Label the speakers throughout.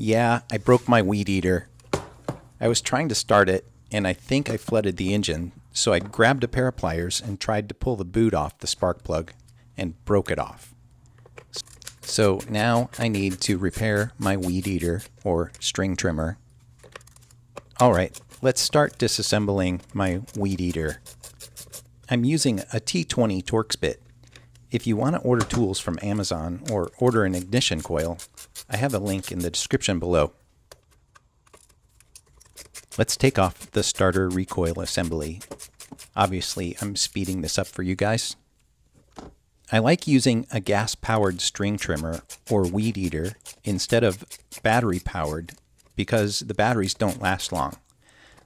Speaker 1: Yeah, I broke my weed eater. I was trying to start it, and I think I flooded the engine, so I grabbed a pair of pliers and tried to pull the boot off the spark plug and broke it off. So now I need to repair my weed eater or string trimmer. Alright, let's start disassembling my weed eater. I'm using a T20 Torx bit. If you want to order tools from Amazon or order an ignition coil, I have a link in the description below. Let's take off the starter recoil assembly. Obviously, I'm speeding this up for you guys. I like using a gas-powered string trimmer or weed eater instead of battery-powered because the batteries don't last long.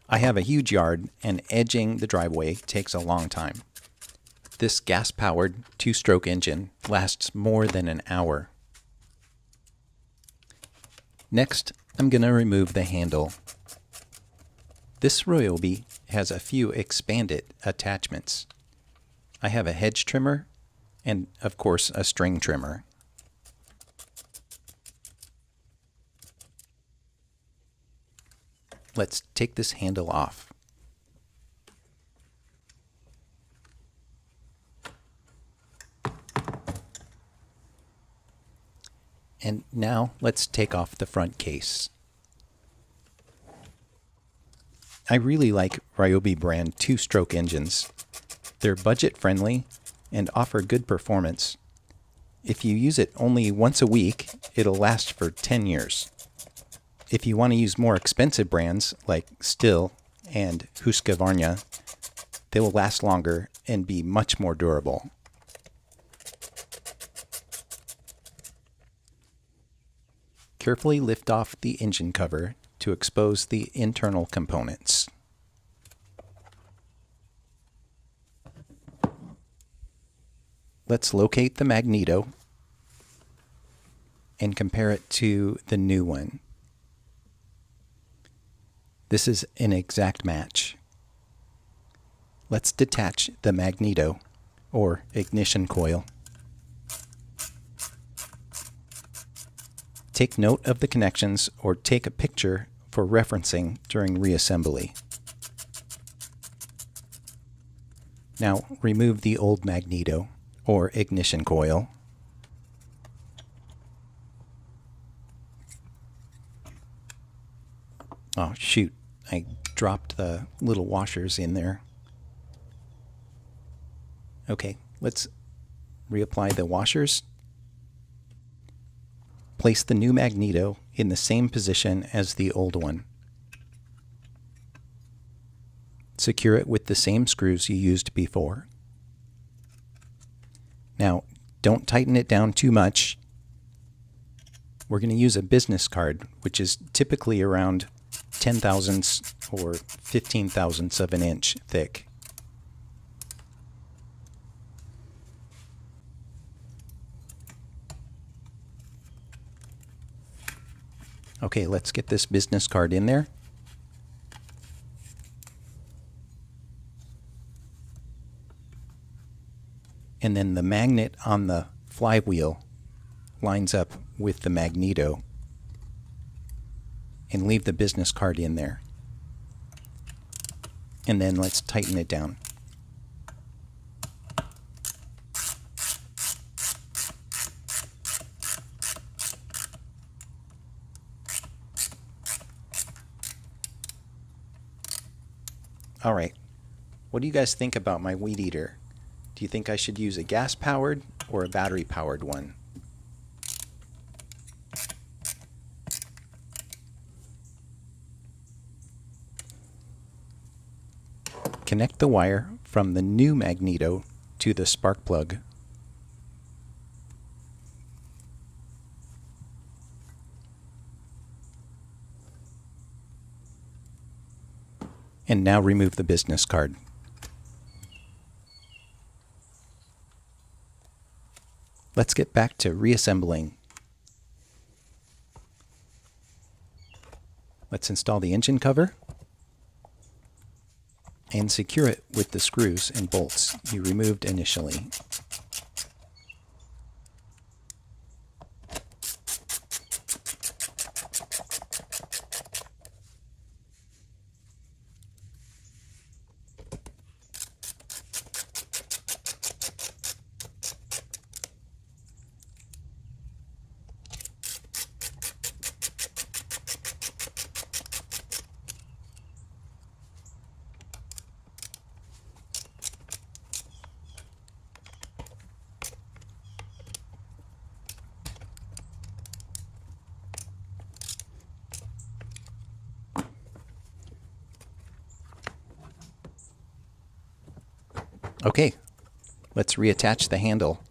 Speaker 1: I have a huge yard and edging the driveway takes a long time. This gas-powered two-stroke engine lasts more than an hour. Next, I'm going to remove the handle. This Ryobi has a few expanded attachments. I have a hedge trimmer and, of course, a string trimmer. Let's take this handle off. And now let's take off the front case. I really like Ryobi brand two-stroke engines. They're budget friendly and offer good performance. If you use it only once a week, it'll last for 10 years. If you want to use more expensive brands like Stihl and Husqvarna, they will last longer and be much more durable. Carefully lift off the engine cover to expose the internal components. Let's locate the magneto and compare it to the new one. This is an exact match. Let's detach the magneto or ignition coil. Take note of the connections or take a picture for referencing during reassembly. Now remove the old magneto or ignition coil. Oh shoot, I dropped the little washers in there. Okay, let's reapply the washers Place the new magneto in the same position as the old one. Secure it with the same screws you used before. Now, don't tighten it down too much. We're going to use a business card, which is typically around 10 thousandths or 15 thousandths of an inch thick. Okay, let's get this business card in there. And then the magnet on the flywheel lines up with the magneto and leave the business card in there. And then let's tighten it down. All right. What do you guys think about my weed eater? Do you think I should use a gas powered or a battery powered one? Connect the wire from the new magneto to the spark plug And now remove the business card. Let's get back to reassembling. Let's install the engine cover and secure it with the screws and bolts you removed initially. Okay, let's reattach the handle.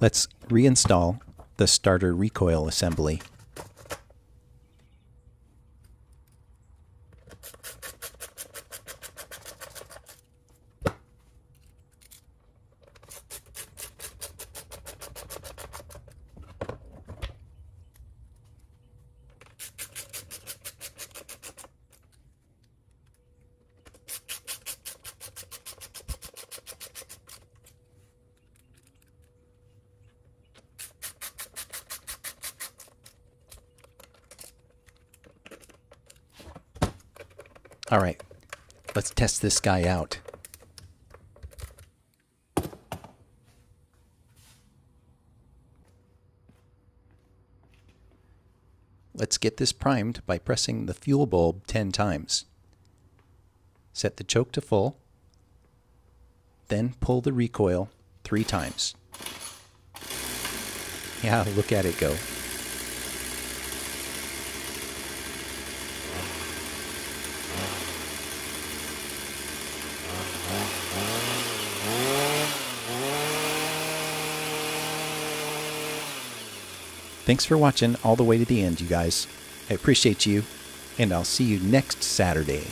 Speaker 1: Let's reinstall the starter recoil assembly. All right, let's test this guy out. Let's get this primed by pressing the fuel bulb 10 times. Set the choke to full, then pull the recoil three times. Yeah, look at it go. Thanks for watching all the way to the end, you guys. I appreciate you, and I'll see you next Saturday.